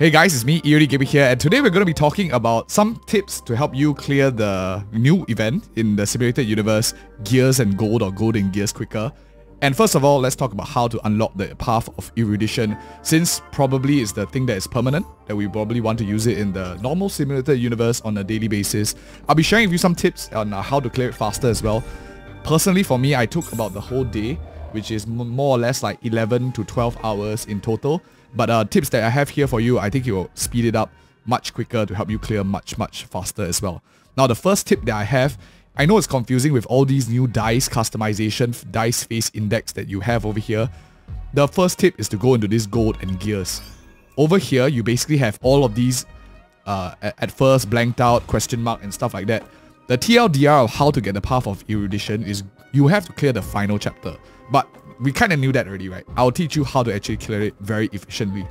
Hey guys, it's me, EOD Gamer here, and today we're going to be talking about some tips to help you clear the new event in the simulated universe, Gears and Gold or Gold and Gears quicker. And first of all, let's talk about how to unlock the path of erudition, since probably it's the thing that is permanent, that we probably want to use it in the normal simulated universe on a daily basis. I'll be sharing with you some tips on uh, how to clear it faster as well. Personally, for me, I took about the whole day, which is more or less like 11 to 12 hours in total. But uh, tips that I have here for you, I think it will speed it up much quicker to help you clear much, much faster as well. Now, the first tip that I have, I know it's confusing with all these new dice customization, dice face index that you have over here. The first tip is to go into this gold and gears. Over here, you basically have all of these uh, at first blanked out, question mark and stuff like that. The TLDR of how to get the path of erudition is you have to clear the final chapter. But we kind of knew that already, right? I'll teach you how to actually clear it very efficiently.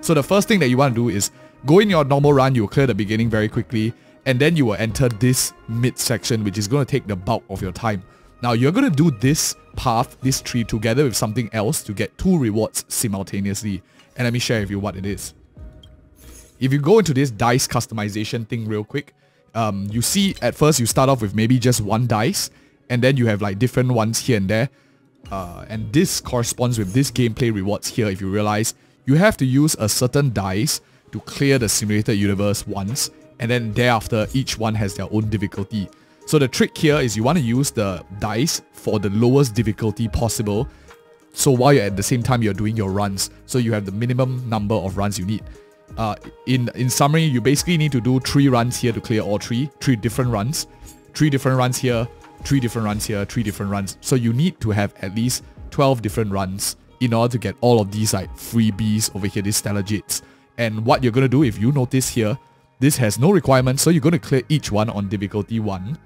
So the first thing that you want to do is go in your normal run, you'll clear the beginning very quickly, and then you will enter this mid section, which is going to take the bulk of your time. Now you're going to do this path, this tree together with something else to get two rewards simultaneously. And let me share with you what it is. If you go into this dice customization thing real quick, um, you see at first you start off with maybe just one dice, and then you have like different ones here and there. Uh, and this corresponds with this gameplay rewards here if you realize you have to use a certain dice to clear the simulated universe once and then thereafter each one has their own difficulty. So the trick here is you want to use the dice for the lowest difficulty possible so while you're at the same time you're doing your runs so you have the minimum number of runs you need. Uh, in, in summary, you basically need to do 3 runs here to clear all 3, 3 different runs, 3 different runs here, three different runs here, three different runs. So you need to have at least 12 different runs in order to get all of these like freebies over here, these jades. And what you're going to do, if you notice here, this has no requirements, so you're going to clear each one on difficulty 1.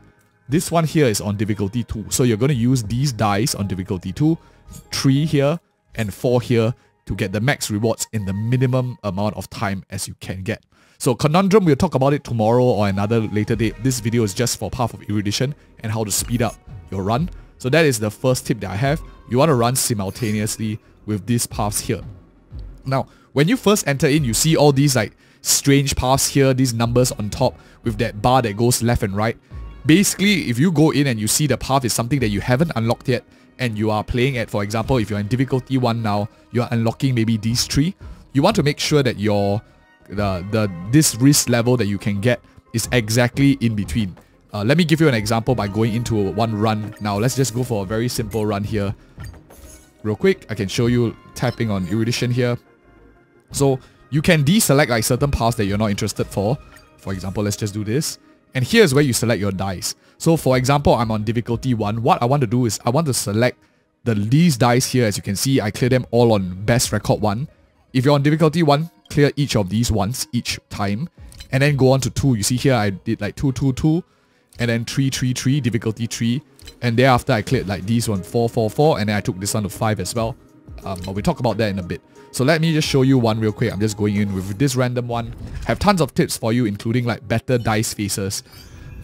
This one here is on difficulty 2, so you're going to use these dice on difficulty 2, 3 here, and 4 here to get the max rewards in the minimum amount of time as you can get. So Conundrum, we'll talk about it tomorrow or another later date. This video is just for Path of Erudition and how to speed up your run. So that is the first tip that I have. You want to run simultaneously with these paths here. Now, when you first enter in, you see all these like strange paths here, these numbers on top with that bar that goes left and right. Basically, if you go in and you see the path is something that you haven't unlocked yet, and you are playing at, for example, if you're in difficulty 1 now, you're unlocking maybe these three, you want to make sure that your the, the this risk level that you can get is exactly in between. Uh, let me give you an example by going into one run. Now, let's just go for a very simple run here. Real quick, I can show you tapping on Erudition here. So, you can deselect like certain paths that you're not interested for. For example, let's just do this. And here's where you select your dice. So for example, I'm on difficulty 1. What I want to do is I want to select the least dice here. As you can see, I clear them all on best record 1. If you're on difficulty 1, clear each of these once each time. And then go on to 2. You see here I did like 2, 2, 2. And then 3, 3, 3, difficulty 3. And thereafter I cleared like these one 4, 4, 4. And then I took this one to 5 as well. Um, but we'll talk about that in a bit. So let me just show you one real quick. I'm just going in with this random one. I have tons of tips for you, including like better dice faces.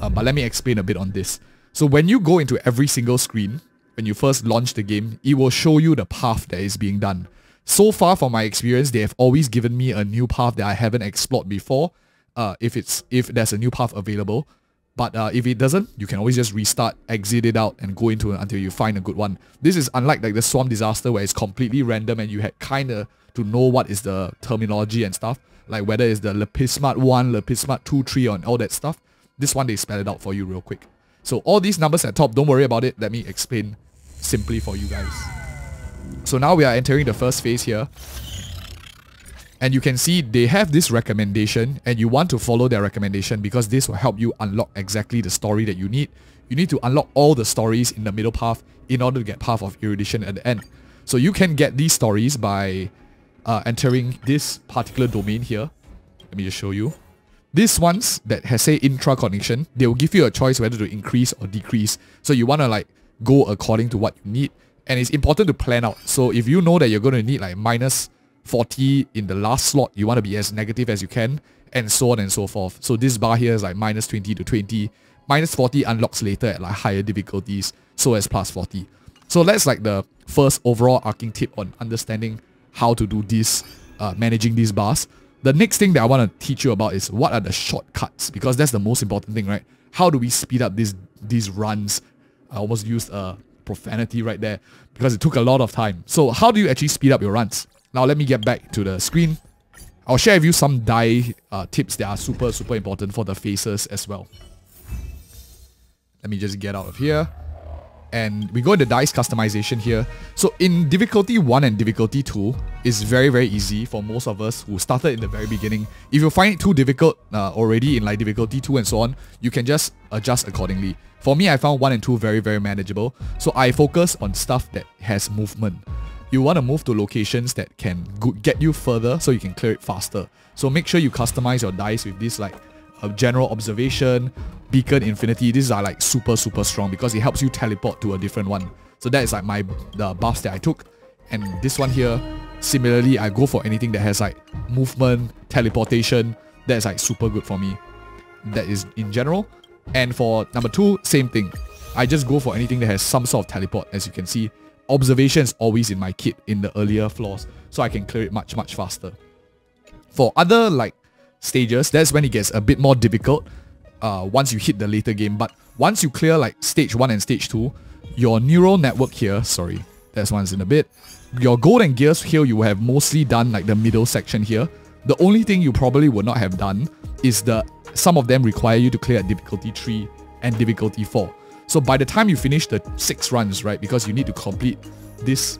Um, but let me explain a bit on this. So when you go into every single screen, when you first launch the game, it will show you the path that is being done. So far from my experience, they have always given me a new path that I haven't explored before. Uh, if it's if there's a new path available. But uh, if it doesn't, you can always just restart, exit it out, and go into it until you find a good one. This is unlike like the Swarm Disaster where it's completely random and you had kind of to know what is the terminology and stuff, like whether it's the Lepismat 1, Lepismat 2, 3, and all that stuff. This one, they spell it out for you real quick. So all these numbers at top, don't worry about it. Let me explain simply for you guys. So now we are entering the first phase here. And you can see they have this recommendation and you want to follow their recommendation because this will help you unlock exactly the story that you need. You need to unlock all the stories in the middle path in order to get Path of Erudition at the end. So you can get these stories by uh, entering this particular domain here. Let me just show you. These ones that has say intra connection, they will give you a choice whether to increase or decrease. So you want to like go according to what you need. And it's important to plan out. So if you know that you're going to need like minus 40 in the last slot, you want to be as negative as you can, and so on and so forth. So this bar here is like minus 20 to 20. Minus 40 unlocks later at like higher difficulties, so as plus 40. So that's like the first overall arcing tip on understanding how to do this, uh, managing these bars. The next thing that I want to teach you about is what are the shortcuts because that's the most important thing, right? How do we speed up these these runs? I almost used a profanity right there because it took a lot of time. So how do you actually speed up your runs? Now let me get back to the screen. I'll share with you some die uh, tips that are super, super important for the faces as well. Let me just get out of here. And we go into dice customization here. So in difficulty 1 and difficulty 2, it's very, very easy for most of us who started in the very beginning. If you find it too difficult uh, already in like difficulty 2 and so on, you can just adjust accordingly. For me, I found 1 and 2 very, very manageable. So I focus on stuff that has movement you want to move to locations that can get you further so you can clear it faster. So make sure you customize your dice with this like general observation, beacon infinity. These are like super super strong because it helps you teleport to a different one. So that is like my the buffs that I took. And this one here, similarly, I go for anything that has like movement, teleportation. That's like super good for me. That is in general. And for number two, same thing. I just go for anything that has some sort of teleport, as you can see observation is always in my kit in the earlier floors, so I can clear it much, much faster. For other like stages, that's when it gets a bit more difficult uh, once you hit the later game. But once you clear like stage 1 and stage 2, your neural network here, sorry, that's one's in a bit, your gold and gears here you will have mostly done like the middle section here. The only thing you probably would not have done is the some of them require you to clear at difficulty 3 and difficulty 4. So by the time you finish the six runs, right, because you need to complete this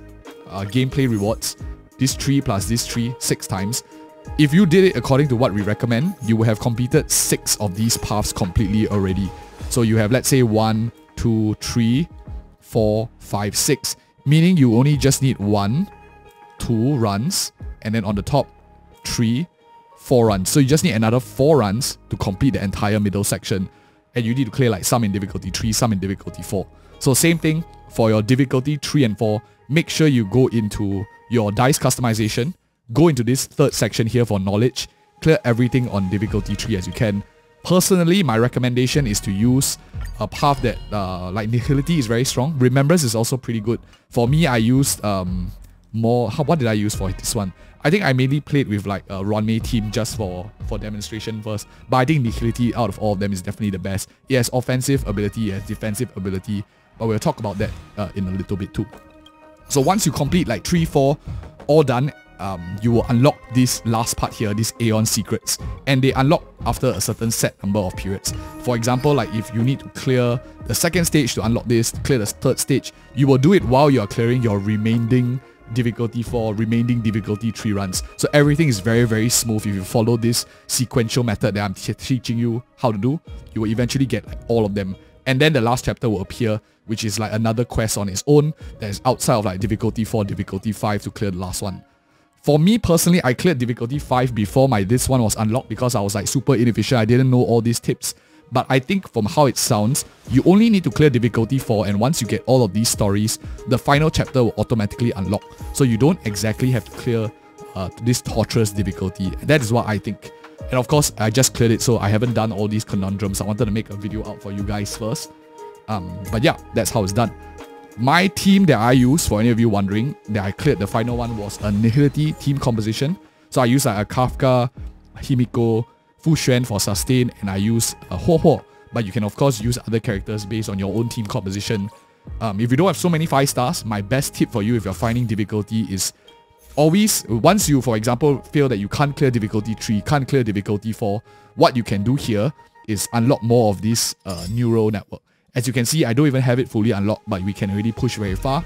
uh, gameplay rewards, this 3 plus this 3, six times, if you did it according to what we recommend, you will have completed six of these paths completely already. So you have, let's say, one, two, three, four, five, six, meaning you only just need one, two runs, and then on the top, three, four runs. So you just need another four runs to complete the entire middle section and you need to clear like some in difficulty 3, some in difficulty 4. So same thing for your difficulty 3 and 4, make sure you go into your dice customization, go into this third section here for knowledge, clear everything on difficulty 3 as you can. Personally, my recommendation is to use a path that uh, like Nihility is very strong. Remembrance is also pretty good. For me, I used um, more, how, what did I use for this one? I think I mainly played with like a May team just for, for demonstration first. But I think Nihility out of all of them is definitely the best. It has offensive ability, it has defensive ability. But we'll talk about that uh, in a little bit too. So once you complete like 3, 4, all done, um, you will unlock this last part here, these Aeon secrets. And they unlock after a certain set number of periods. For example, like if you need to clear the second stage to unlock this, clear the third stage, you will do it while you are clearing your remaining difficulty 4, remaining difficulty 3 runs. So everything is very, very smooth. If you follow this sequential method that I'm teaching you how to do, you will eventually get like, all of them. And then the last chapter will appear, which is like another quest on its own that is outside of like difficulty 4, difficulty 5 to clear the last one. For me personally, I cleared difficulty 5 before my this one was unlocked because I was like super inefficient. I didn't know all these tips. But I think from how it sounds, you only need to clear difficulty 4 and once you get all of these stories, the final chapter will automatically unlock. So you don't exactly have to clear uh, this torturous difficulty. That is what I think. And of course, I just cleared it, so I haven't done all these conundrums. I wanted to make a video out for you guys first. Um, but yeah, that's how it's done. My team that I use, for any of you wondering, that I cleared the final one was a Nihility team composition. So I use like a Kafka, Himeko, Fu Xuan for sustain, and I use a Huo Huo. But you can of course use other characters based on your own team composition. Um, if you don't have so many 5 stars, my best tip for you if you're finding difficulty is always, once you, for example, feel that you can't clear difficulty 3, can't clear difficulty 4, what you can do here is unlock more of this uh, neural network. As you can see, I don't even have it fully unlocked, but we can already push very far.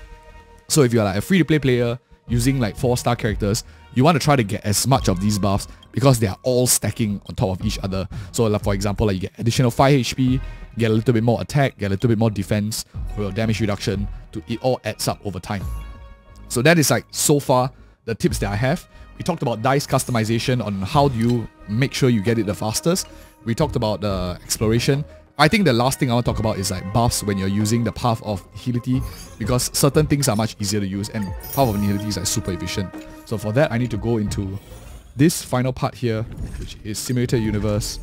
So if you're like a free-to-play player using like 4-star characters, you want to try to get as much of these buffs because they are all stacking on top of each other. So like for example, like you get additional 5 HP, get a little bit more attack, get a little bit more defense, or damage reduction, to it all adds up over time. So that is like so far the tips that I have. We talked about dice customization on how do you make sure you get it the fastest. We talked about the exploration. I think the last thing I want to talk about is like buffs when you're using the Path of Nihility because certain things are much easier to use and Path of Nihility is like super efficient. So for that, I need to go into this final part here, which is Simulated Universe.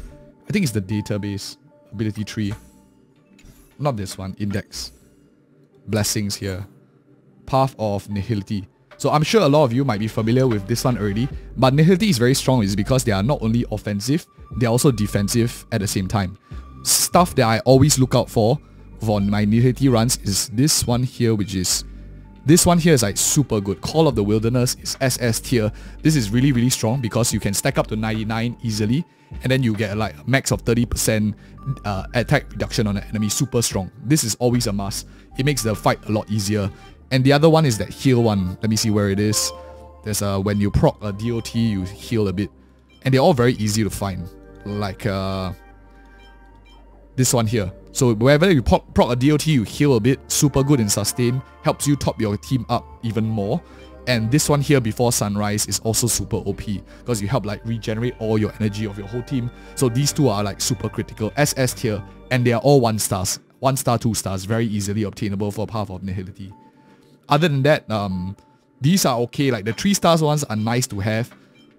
I think it's the database ability tree. Not this one, index. Blessings here. Path of Nihility. So I'm sure a lot of you might be familiar with this one already, but Nihility is very strong is because they are not only offensive, they are also defensive at the same time. Stuff that I always look out for for my Nihility runs is this one here, which is this one here is like super good. Call of the Wilderness is SS tier. This is really, really strong because you can stack up to 99 easily and then you get like max of 30% uh, attack reduction on an enemy. Super strong. This is always a must. It makes the fight a lot easier. And the other one is that heal one. Let me see where it is. There's a, when you proc a DOT, you heal a bit. And they're all very easy to find. Like uh, this one here. So wherever you proc, proc a DOT, you heal a bit, super good in sustain, helps you top your team up even more. And this one here before sunrise is also super OP because you help like regenerate all your energy of your whole team. So these two are like super critical. SS tier and they are all one stars. One star, two stars, very easily obtainable for Path of Nihility. Other than that, um, these are okay. Like the three stars ones are nice to have.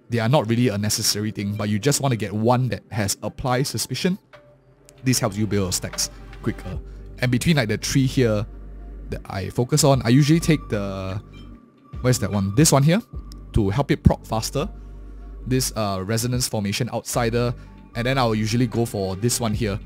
They are not really a necessary thing, but you just want to get one that has apply suspicion this helps you build stacks quicker. And between like the three here that I focus on, I usually take the, where's that one? This one here to help it proc faster. This uh, Resonance Formation Outsider. And then I'll usually go for this one here,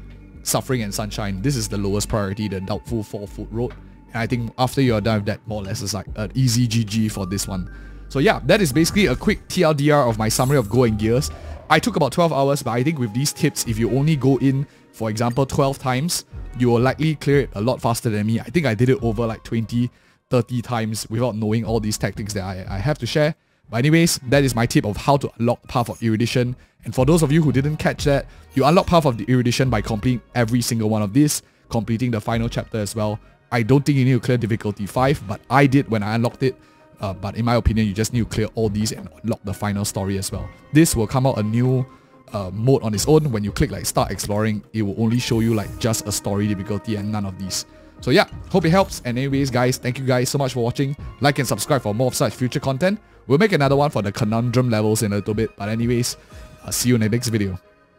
Suffering and Sunshine. This is the lowest priority, the Doubtful Fourfold Root. And I think after you're done with that, more or less it's like an easy GG for this one. So yeah, that is basically a quick TLDR of my summary of Gold and Gears. I took about 12 hours, but I think with these tips, if you only go in for example, 12 times, you will likely clear it a lot faster than me. I think I did it over like 20, 30 times without knowing all these tactics that I, I have to share. But anyways, that is my tip of how to unlock Path of Erudition. And for those of you who didn't catch that, you unlock Path of the Erudition by completing every single one of these, completing the final chapter as well. I don't think you need to clear difficulty 5, but I did when I unlocked it. Uh, but in my opinion, you just need to clear all these and unlock the final story as well. This will come out a new uh, mode on its own. When you click like start exploring, it will only show you like just a story difficulty and none of these. So yeah, hope it helps. And anyways, guys, thank you guys so much for watching. Like and subscribe for more of such future content. We'll make another one for the conundrum levels in a little bit. But anyways, I'll see you in the next video.